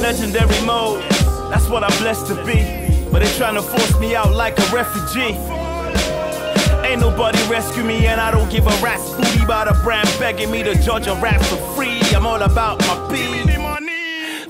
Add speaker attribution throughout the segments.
Speaker 1: Legendary mode, that's what I'm blessed to be. But they're trying to force me out like a refugee. Ain't nobody rescue me, and I don't give a rat's booty by the brand begging me to judge a rap for free. I'm all about my beat.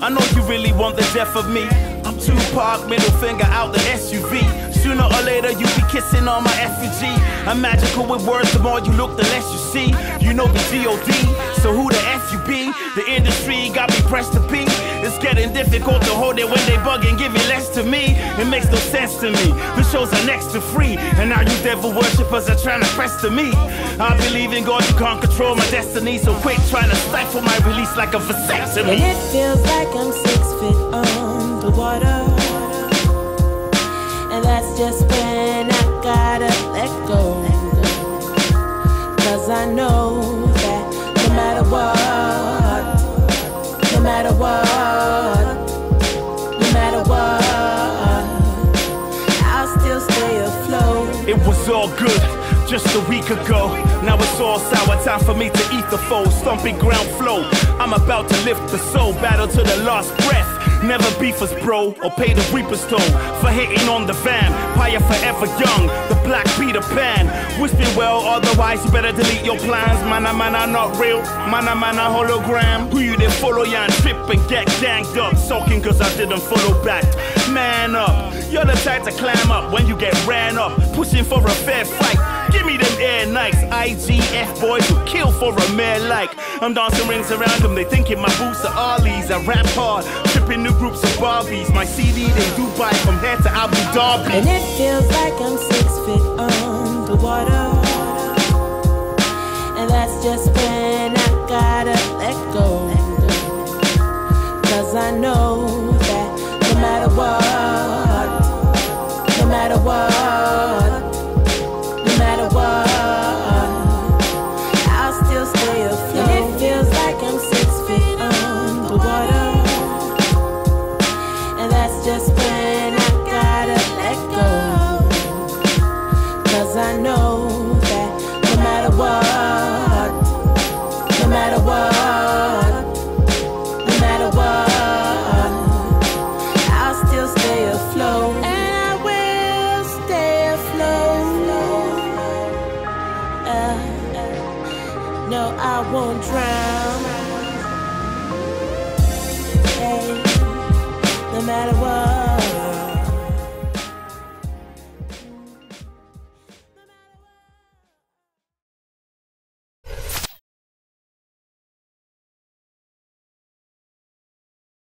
Speaker 1: I know you really want the death of me. I'm Tupac, middle finger out the SUV. Sooner or later, you be kissing on my effigy. I'm magical with words, the more you look, the less you see. You know the G.O.D., so who the F you be? The industry got me pressed to be. It's getting difficult to hold it when they bug and give me less to me. It makes no sense to me. The shows are next to free, and now you devil worshippers are trying to press to me. I believe in God, you can't control my destiny, so quit trying to stifle my release like a vasectomy.
Speaker 2: It feels like I'm six feet underwater. And that's just when I gotta let go. Cause I know that no matter what, no matter what, no matter what, I'll still stay afloat.
Speaker 1: It was all good just a week ago. Now it's all sour. Time for me to eat the foe. Stomping ground flow. To lift the soul. Battle to the last breath. Never beef us, bro, or pay the reaper's toll for hitting on the van. Pyre forever young, the black Peter Pan. Whisper well, otherwise you better delete your plans. Mana mana not real, mana mana hologram. Who you there follow ya and trip and get ganged up? Sulking cause I didn't follow back. Man up, you're the type to climb up when you get ran up. Pushing for a fair fight. Give me them. IGF boys who kill for a mare like. I'm dancing rings around them, they thinking my boots are Ollie's. I rap hard, tripping new groups of Barbies. My CD they do buy from here to Abu Dhabi.
Speaker 2: And it feels like I'm six feet underwater. And that's just when I gotta just when I gotta let go. Cause I know that no matter what, no matter what, no matter what, I'll still stay afloat. And I will stay afloat. Uh, no, I won't drown. Hey, no matter what.